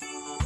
Bye.